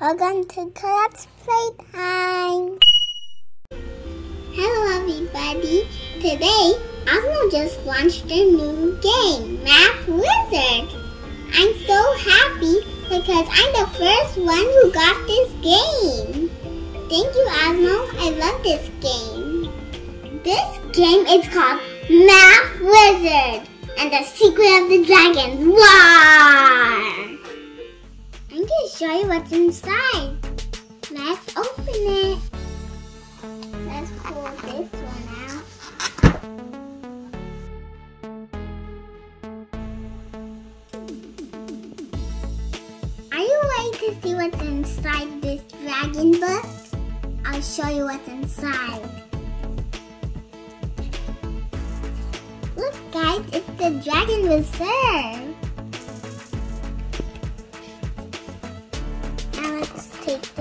Welcome to Colette's Playtime. Hello, everybody. Today, Osmo just launched a new game, Math Wizard. I'm so happy because I'm the first one who got this game. Thank you, Osmo. I love this game. This game is called Math Wizard and the Secret of the Dragons War. Show you what's inside. Let's open it. Let's pull this one out. Are you ready to see what's inside this dragon book? I'll show you what's inside. Look guys, it's the Dragon Reserve.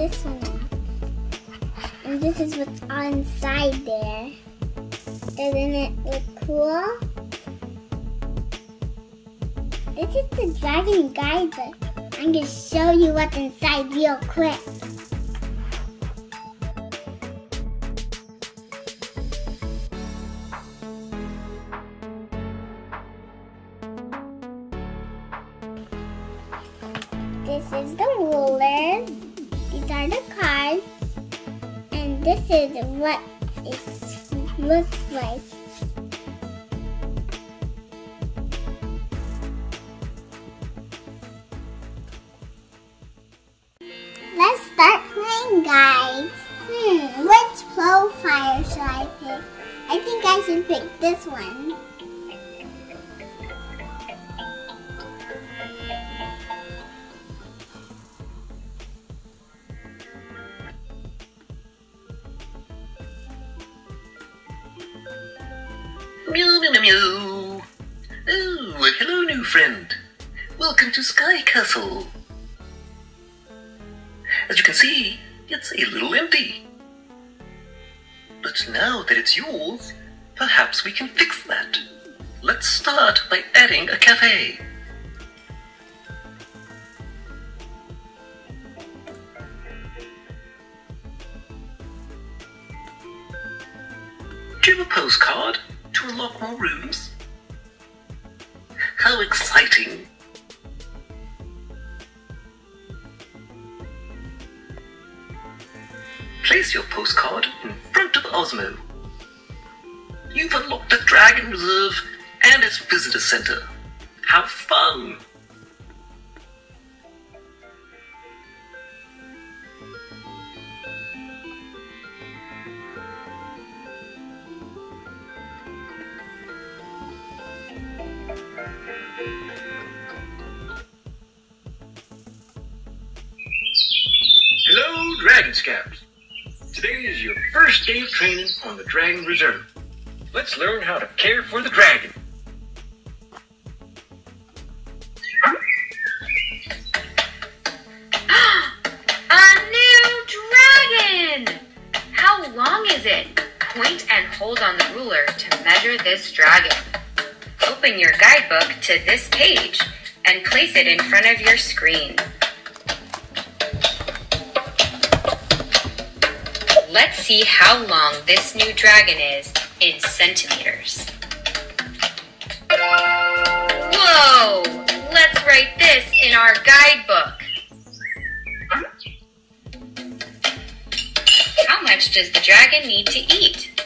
This one. And this is what's inside there. Doesn't it look cool? This is the Dragon Guidebook. I'm gonna show you what's inside real quick. This is what it looks like. Let's start playing, guys. Hmm, which profile should I pick? I think I should pick this one. Mew mew mew mew. Oh, hello, new friend. Welcome to Sky Castle. As you can see, it's a little empty. But now that it's yours, perhaps we can fix that. Let's start by adding a cafe. Do you have a postcard to unlock more rooms. How exciting! Place your postcard in front of Osmo. You've unlocked the Dragon Reserve and its visitor center. Have fun! Hello, Dragon Scouts. Today is your first day of training on the Dragon Reserve. Let's learn how to care for the dragon. A new dragon! How long is it? Point and hold on the ruler to measure this dragon. Open your guidebook to this page and place it in front of your screen. Let's see how long this new dragon is in centimeters. Whoa! Let's write this in our guidebook. How much does the dragon need to eat?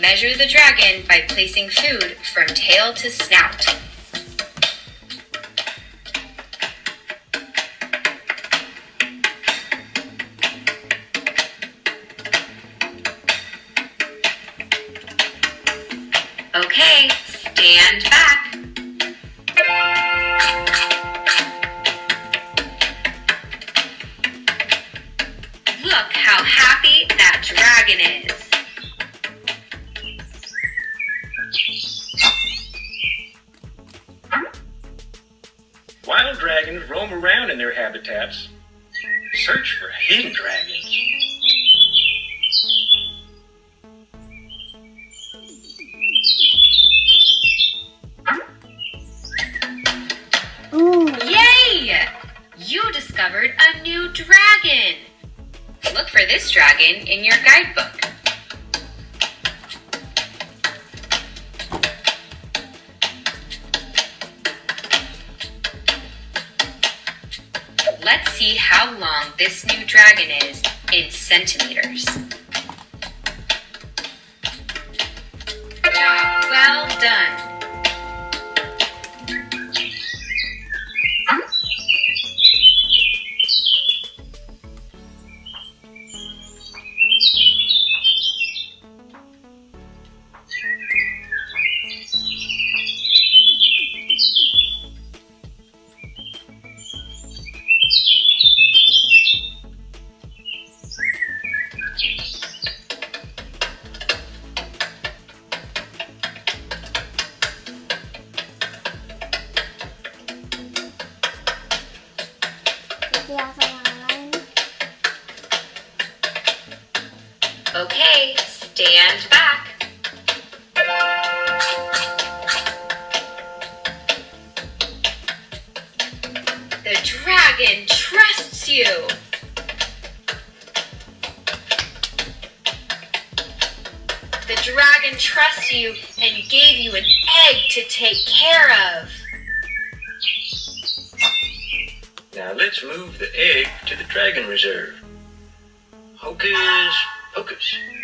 Measure the dragon by placing food from tail to snout. Okay, stand back. Look how happy that dragon is. Dragons roam around in their habitats. Search for hidden dragons. Ooh, Yay! You discovered a new dragon! Look for this dragon in your guidebook. See how long this new dragon is in centimeters. Well done. Okay, stand back. The dragon trusts you. The dragon trusts you and gave you an egg to take care of. Now let's move the egg to the Dragon Reserve. Hocus pocus.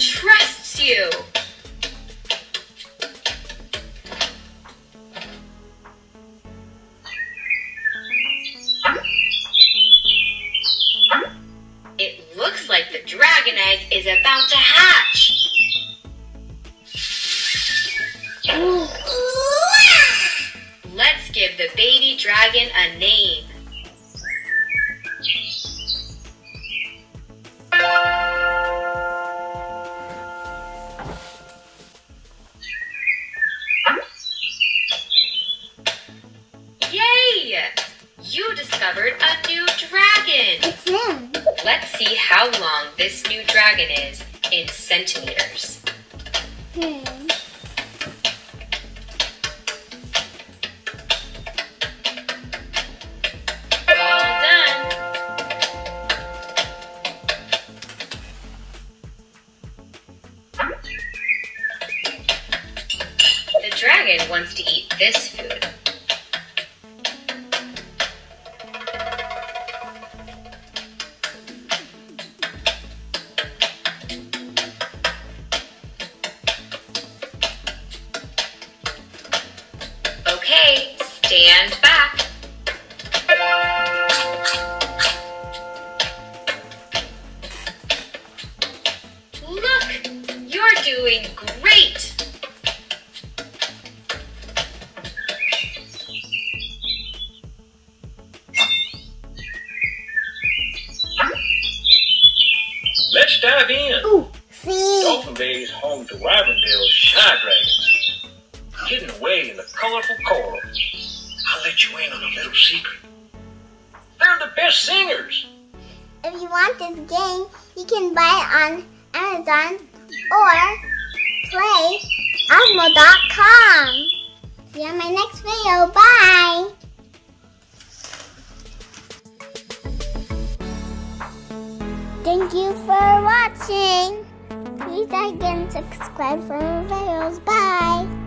Trusts you. It looks like the dragon egg is about to hatch. Let's give the baby dragon a name. You discovered a new dragon. It's him. Let's see how long this new dragon is in centimeters. Hmm. You're doing great. Let's dive in. Ooh, see? Dolphin Bay is home to Wyverndale's shy dragons, hidden away in the colorful coral. I'll let you in on a little secret. They're the best singers. If you want this game, you can buy it on Amazon or play playosmo.com. See you on my next video. Bye. Thank you for watching. Please like and subscribe for more videos. Bye.